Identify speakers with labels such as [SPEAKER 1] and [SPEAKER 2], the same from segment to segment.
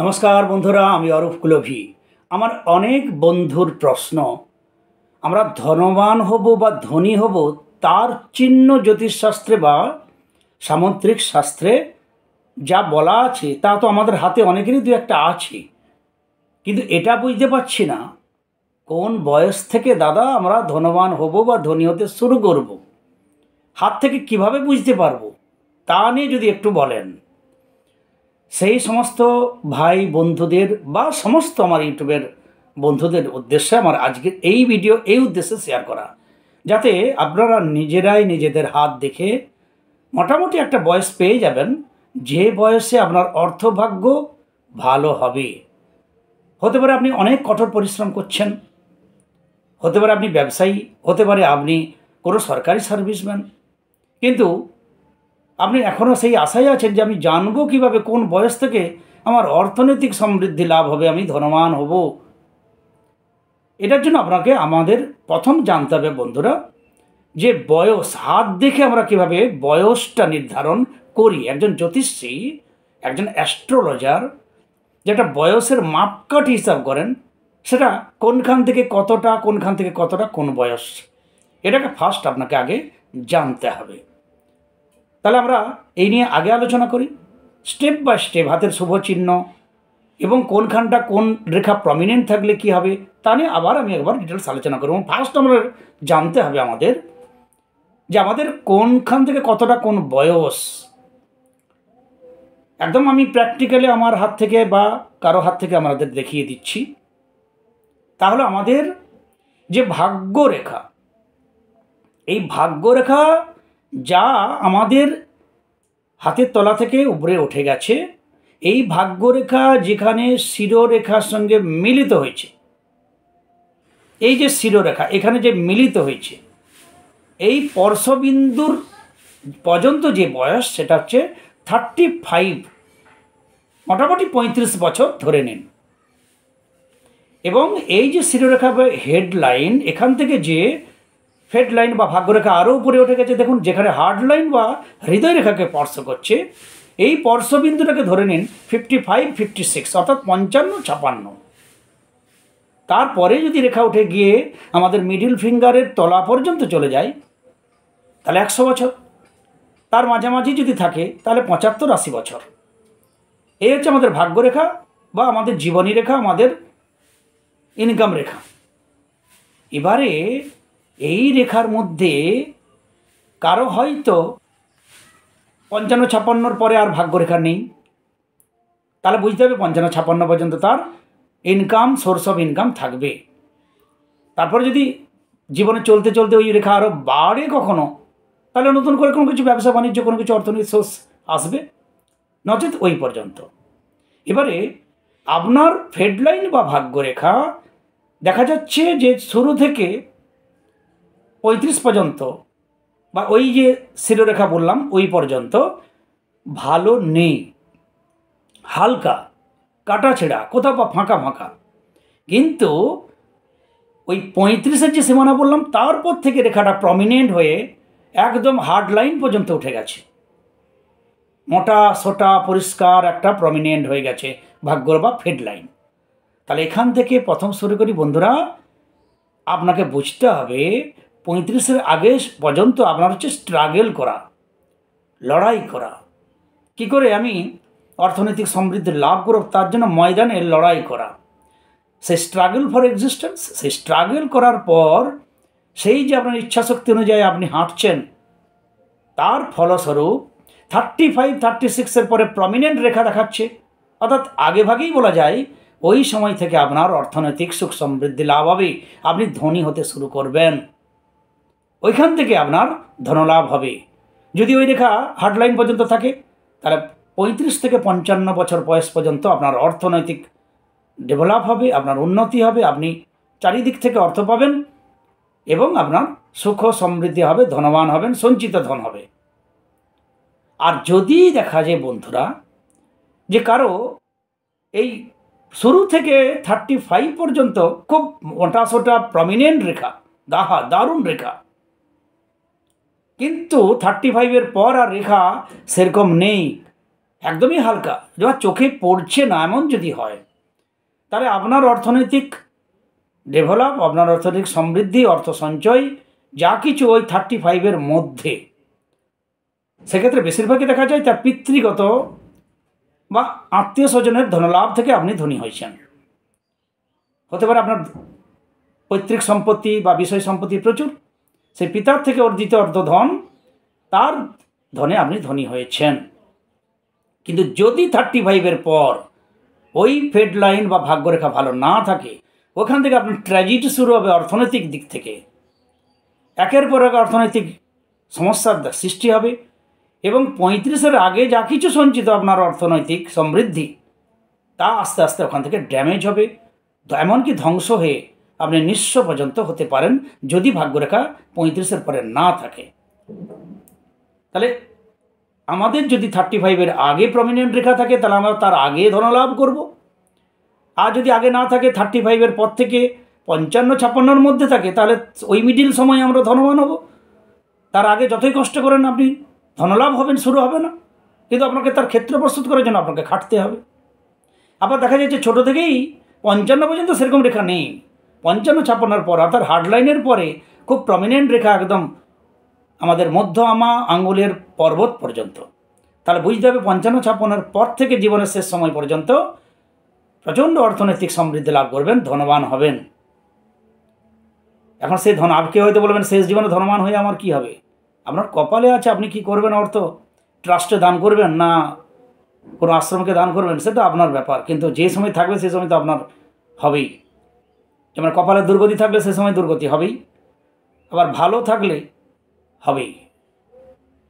[SPEAKER 1] নমস্কার বন্ধুরা, আমি অরূপ কুলভি। আমার অনেক বন্ধুর প্রশ্ন, আমরা ধনবান হব বা ধনী হব, তার চিহ্ন জ্যোতিষশাস্ত্রে বা সামুদ্রিক শাস্ত্রে যা বলা আছে, তা তো আমাদের হাতে অনেকেরই দু একটা আছে। কিন্তু এটা বুঝতে পারছি না, কোন বয়স থেকে দাদা আমরা ধনবান হব বা ধনী হতে শুরু করব? হাত থেকে কীভাবে বুঝতে পারব? তা নিয়ে যদি একটু বলেন। সেই সমস্ত ভাই বন্ধুদের বা সমস্ত আমার ইউটিউবের বন্ধুদের উদ্দেশ্যে আমার আজকের এই ভিডিও এই উদ্দেশ্যে শেয়ার করা। যাতে আপনারা নিজেরাই নিজেদের হাত দেখে মোটামুটি একটা বয়স পেয়ে যাবেন, যে বয়সে আপনার অর্থভাগ্য ভালো হবে। হতে পারে আপনি অনেক কঠোর পরিশ্রম করছেন, হতে পারে আপনি ব্যবসায়ী, হতে পারে আপনি কোনো সরকারি সার্ভিসম্যান কিন্তু আপনি এখনও সেই আশায় আছেন যে আমি জানব কীভাবে, কোন বয়স থেকে আমার অর্থনৈতিক সমৃদ্ধি লাভ হবে, আমি ধনবান হব? এটার জন্য আপনাকে আমাদের প্রথম জানতে হবে বন্ধুরা, যে বয়স, হাত দেখে আমরা কীভাবে বয়সটা নির্ধারণ করি। একজন জ্যোতিষী, একজন অ্যাস্ট্রোলজার যেটা বয়সের মাপকাঠি হিসাব করেন, সেটা কোনখান থেকে কতটা, কোনখান থেকে কতটা, কোন বয়স? এটাকে ফার্স্ট আপনাকে আগে জানতে হবে। তাহলে আমরা এই নিয়ে আগে আলোচনা করি। স্টেপ বাই স্টেপ হাতের শুভ চিহ্ন এবং কোনখানটা কোন রেখা প্রমিনেন্ট থাকলে কি হবে, তা নিয়ে আবার আমি একবার ডিটেলস আলোচনা করব। ফার্স্ট আমরা জানতে হবে আমাদের যে আমাদের কোনখান থেকে কতটা কোন বয়স। একদম আমি প্র্যাকটিক্যালি আমার হাত থেকে বা কারও হাত থেকে আমাদের দেখিয়ে দিচ্ছি। তাহলে আমাদের যে ভাগ্যরেখা, এই ভাগ্যরেখা যা আমাদের হাতের তলা থেকে উপরে উঠে গেছে, এই ভাগ্যরেখা যেখানে শিরোরেখার সঙ্গে মিলিত হয়েছে, এই যে শিরোরেখা এখানে যে মিলিত হয়েছে, এই পর্শবিন্দুর পর্যন্ত যে বয়স সেটা হচ্ছে থার্টি ফাইভ মোটামুটি পঁয়ত্রিশ বছর ধরে নিন। এবং এই যে শিরোরেখা বা হেডলাইন এখান থেকে যে ফেড লাইন বা ভাগ্যরেখা আরও উপরে উঠে গেছে। দেখুন, যেখানে হার্ড লাইন বা হৃদয় রেখাকে স্পর্শ করছে, এই স্পর্শবিন্দুটাকে ধরে নিন ফিফটি ফাইভ ফিফটি সিক্স অর্থাৎ পঞ্চান্ন, ছাপান্ন। তারপরে যদি রেখা উঠে গিয়ে আমাদের মিডিল ফিঙ্গারের তলা পর্যন্ত চলে যায়, তাহলে একশো বছর। তার মাঝামাঝি যদি থাকে, তাহলে পঁচাত্তর, আশি বছর। এই হচ্ছে আমাদের ভাগ্যরেখা বা আমাদের জীবনী রেখা, আমাদের ইনকাম রেখা। এবারে এই রেখার মধ্যে কারও হয়তো পঞ্চান্ন ছাপান্নর পরে আর ভাগ্যরেখা নেই। তাহলে বুঝতে হবে পঞ্চান্ন ছাপান্ন পর্যন্ত তার ইনকাম সোর্স অফ ইনকাম থাকবে। তারপরে যদি জীবনে চলতে চলতে ওই রেখা আরও বাড়ে কখনো, তাহলে নতুন করে কোনো কিছু ব্যবসা, বাণিজ্য, কোনো কিছু অর্থনৈতিক সোর্স আসবে। নচেত ওই পর্যন্ত। এবারে আপনার ফেডলাইন বা ভাগ্যরেখা দেখা যাচ্ছে যে শুরু থেকে পঁয়ত্রিশ পর্যন্ত, বা ওই যে শিরোরেখা বললাম, ওই পর্যন্ত ভালো নেই। হালকা, কাটা ছেঁড়া, কোথাও বা ফাঁকা ফাঁকা। কিন্তু ওই পঁয়ত্রিশের যে সীমানা বললাম, তারপর থেকে রেখাটা প্রমিনেন্ট হয়ে একদম হার্ড লাইন পর্যন্ত উঠে গেছে। মোটা, সোটা, পরিষ্কার একটা প্রমিনেন্ট হয়ে গেছে, ভাগ্যর বা ফেড লাইন তাহলে এখান থেকে প্রথম শুরু করি বন্ধুরা। আপনাকে বুঝতে হবে পঁয়ত্রিশের আগে পর্যন্ত আপনার হচ্ছে স্ট্রাগেল করা, লড়াই করা। কি করে আমি অর্থনৈতিক সমৃদ্ধি লাভ করব? তার জন্য ময়দানে লড়াই করা। সেই স্ট্রাগল ফর এক্সিস্টেন্স সেই স্ট্রাগল করার পর সেই যে আপনার ইচ্ছাশক্তি অনুযায়ী আপনি হাঁটছেন, তার ফলস্বরূপ থার্টি ফাইভ থার্টি সিক্সের পরে প্রমিনেন্ট রেখা দেখাচ্ছে। অর্থাৎ আগে ভাগেই বলা যায়, ওই সময় থেকে আপনার অর্থনৈতিক সুখ সমৃদ্ধি লাভ হবে। আপনি ধনী হতে শুরু করবেন। ওইখান থেকে আপনার ধনলাভ হবে। যদি ওই রেখা হার্ডলাইন পর্যন্ত থাকে, তাহলে পঁয়ত্রিশ থেকে পঞ্চান্ন বছর বয়স পর্যন্ত আপনার অর্থনৈতিক ডেভেলপ হবে, আপনার উন্নতি হবে, আপনি চারিদিক থেকে অর্থ পাবেন এবং আপনার সুখ সমৃদ্ধি হবে, ধনবান হবেন, সঞ্চিত ধন হবে। আর যদি দেখা যায় বন্ধুরা, যে কারও এই শুরু থেকে থার্টি ফাইভ পর্যন্ত খুব মোটা সোটা প্রমিনেন্ট রেখা, দাহা, দারুণ রেখা কিন্তু থার্টি ফাইভের পর আর রেখা সেরকম নেই। একদমই হালকা। যা চোখে পড়ছে না, এমন যদি হয়। তাহলে আপনার অর্থনৈতিক ডেভেলপ আপনার অর্থনৈতিক সমৃদ্ধি, অর্থ সঞ্চয়, যা কিছু ওই থার্টি ফাইভের মধ্যে। সেক্ষেত্রে বেশিরভাগই দেখা যায় তার পিতৃগত বা আত্মীয় স্বজনের ধনলাভ থেকে আপনি ধনী হয়েছেন। হতে পারে আপনার পৈতৃক সম্পত্তি বা বিষয় সম্পত্তি প্রচুর। সেই পিতার থেকে অর্জিত অর্ধ ধন তার ধনে আপনি ধনী হয়েছেন। কিন্তু যদি থার্টি ফাইভের পর ওই ফেড লাইন বা ভাগ্যরেখা ভালো না থাকে, ওখান থেকে আপনার ট্র্যাজেডি শুরু হবে অর্থনৈতিক দিক থেকে। একের পর এক অর্থনৈতিক সমস্যার সৃষ্টি হবে এবং পঁয়ত্রিশের আগে যা কিছু সঞ্চিত আপনার অর্থনৈতিক সমৃদ্ধি, তা আস্তে আস্তে ওখান থেকে ড্যামেজ হবে। এমনকি ধ্বংস হয়ে আপনি নিঃস্ব পর্যন্ত হতে পারেন যদি ভাগ্যরেখা পঁয়ত্রিশের পরে না থাকে। তাহলে আমাদের যদি থার্টি ফাইভের আগে প্রমিনেন্ট রেখা থাকে, তাহলে আমরা তার আগে ধনলাভ করব। আর যদি আগে না থাকে থার্টি ফাইভের পর থেকে পঞ্চান্ন, ছাপ্পান্নর মধ্যে থাকে, তাহলে ওই মিডিল সময় আমরা ধনবান হব। তার আগে যতই কষ্ট করেন আপনি, ধনলাভ হবেন, শুরু হবে না। কিন্তু আপনাকে তার ক্ষেত্র প্রস্তুত করার জন্য আপনাকে খাটতে হবে। আবার দেখা যাচ্ছে ছোটো থেকেই পঞ্চান্ন পর্যন্ত সেরকম রেখা নেই। পঞ্চান্ন ছাপ্পান্নর পর, অর্থাৎ হার্ডলাইনের পরে, খুব প্রমিনেন্ট রেখা একদম আমাদের মধ্য আমা আঙ্গুলের পর্বত পর্যন্ত। তাহলে বুঝতে হবে পঞ্চান্ন ছাপ্পান্নর পর থেকে জীবনের শেষ সময় পর্যন্ত প্রচণ্ড অর্থনৈতিক সমৃদ্ধি লাভ করবেন, ধনবান হবেন। এখন সেই ধন আপকে হয়তো বলবেন, শেষ জীবনে ধনবান হয়ে আমার কি হবে? আপনার কপালে আছে, আপনি কি করবেন অর্থ? ট্রাস্টে দান করবেন না কোনো আশ্রমকে দান করবেন সেটা আপনার ব্যাপার, কিন্তু যে সময় থাকবে সে সময় তো আপনার হবেই। যেমন কপালে দুর্গতি থাকলে সে সময় দুর্গতি হবেই। আবার ভালো থাকলে হবেই।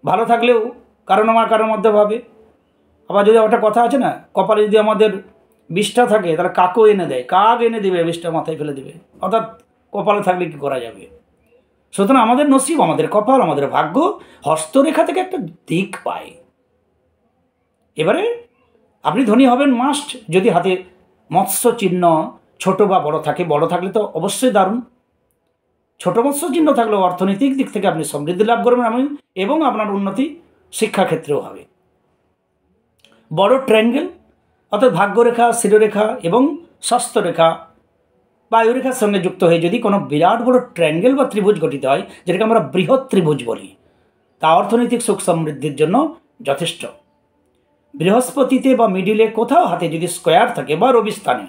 [SPEAKER 1] ভালো থাকলেও কারণ আমার কারোর মধ্যে ভাবে। আবার যদি একটা কথা আছে না, কপালে যদি আমাদের বিষটা থাকে, তাহলে কাকও এনে দেয়। কাক এনে দেবে, বিষটা মাথায় ফেলে দেবে। অর্থাৎ কপালে থাকলে কী করা যাবে? সুতরাং আমাদের নসিব, আমাদের কপাল, আমাদের ভাগ্য হস্তরেখা থেকে একটা দিক পায়। এবারে আপনি ধনী হবেন মাস্ট যদি হাতে মৎস্য চিহ্ন ছোট বা বড় থাকে, বড় থাকলে তো অবশ্যই দারুণ। ছোট মৎস্য চিহ্ন থাকলেও অর্থনৈতিক দিক থেকে আপনি সমৃদ্ধি লাভ করবেন আমি, এবং আপনার উন্নতি শিক্ষাক্ষেত্রেও হবে। বড় ট্র্যাঙ্গেল, অর্থাৎ ভাগ্যরেখা, শিরোরেখা এবং স্বাস্থ্যরেখা, বায়ুরেখার সঙ্গে যুক্ত হয়ে যদি কোনো বিরাট বড় ট্র্যাঙ্গেল বা ত্রিভুজ গঠিত হয়, যেটাকে আমরা বৃহৎ ত্রিভুজ বলি, তা অর্থনৈতিক সুখ সমৃদ্ধির জন্য যথেষ্ট। বৃহস্পতিতে বা মিডিলে কোথাও হাতে যদি স্কোয়ার থাকে বা রবি স্থানে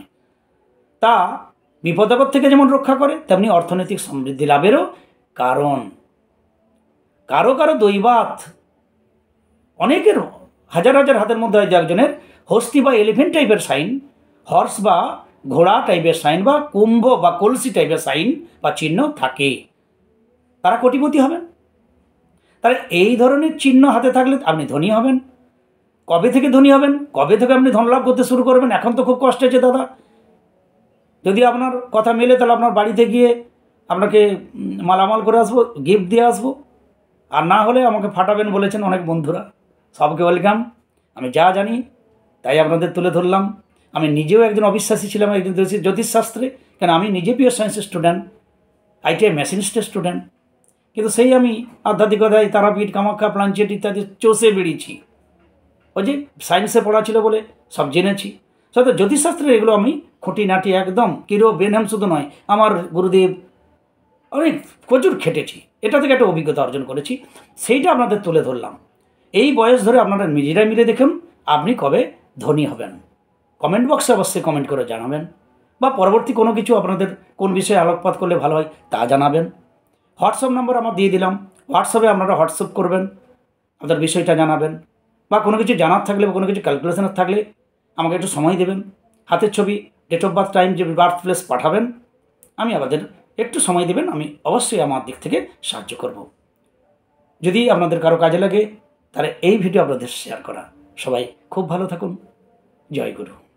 [SPEAKER 1] তা বিপদাপদ থেকে যেমন রক্ষা করে, তেমনি অর্থনৈতিক সমৃদ্ধি লাভেরও কারণ। কারও কারও দৈবাত অনেকের হাজার হাজার হাতের মধ্যে হয় একজনের হস্তি বা এলিফেন্ট টাইপের সাইন, হর্স বা ঘোড়া টাইপের সাইন বা কুম্ভ বা কলসি টাইপের সাইন বা চিহ্ন থাকে। তারা কোটিপতি হবেন। তাহলে এই ধরনের চিহ্ন হাতে থাকলে আপনি ধনী হবেন। কবে থেকে ধনী হবেন? কবে থেকে আপনি ধনলাভ করতে শুরু করবেন? এখন তো খুব কষ্ট হচ্ছে দাদা। যদি আপনার কথা মেলে, তাহলে আপনার বাড়িতে গিয়ে আপনাকে মালামাল করে আসব গিফট দিয়ে আসব। আর না হলে আমাকে ফাটাবেন বলেছেন অনেক বন্ধুরা। সবকে ওয়েলকাম আমি যা জানি, তাই আপনাদের তুলে ধরলাম। আমি নিজেও একজন অবিশ্বাসী ছিলাম, একজন জ্যোতিষশাস্ত্রে। কেন, আমি নিজে পিওর সায়েন্সের স্টুডেন্ট আইটিআই মেশিনিস্টের স্টুডেন্ট কিন্তু সেই আমি আধ্যাত্মিকতায় তারাপীঠ, কামাখ্যা প্লাঞ্চেট ইত্যাদি চষে বেরিয়েছি ওই যে সায়েন্সে পড়া ছিল বলে সব জেনেছি। সাথে জ্যোতিষশাস্ত্রের এগুলো আমি খুঁটিনাটি একদম কিরো বেনহাম শুধু নয়, আমার গুরুদেব অনেক প্রচুর খেটেছি। এটা থেকে একটা অভিজ্ঞতা অর্জন করেছি। সেইটা আপনাদের তুলে ধরলাম। এই বয়স ধরে আপনারা নিজেরাই মিলে দেখুন, আপনি কবে ধনী হবেন। কমেন্ট বক্সে অবশ্যই কমেন্ট করে জানাবেন। বা পরবর্তী কোনো কিছু আপনাদের কোন বিষয়ে আলোকপাত করলে ভালো হয় তা জানাবেন। হোয়াটসঅ্যাপ নম্বর আমার দিয়ে দিলাম। হোয়াটসঅ্যাপে আপনারা হোয়াটসঅ্যাপ করবেন, আপনাদের বিষয়টা জানাবেন। বা কোনো কিছু জানার থাকলে বা কোনো কিছু ক্যালকুলেশনের থাকলে আমাকে একটু সময় দেবেন। হাতের ছবি ডেট অফ বার্থ টাইম যে বার্থ প্লেস পাঠাবেন, আমি আমাদের একটু সময় দেবেন, আমি অবশ্যই আমার দিক থেকে সাহায্য করব। যদি আপনাদের কারও কাজে লাগে, তাহলে এই ভিডিও আপনাদের শেয়ার করা। সবাই খুব ভালো থাকুন। জয় গুরু।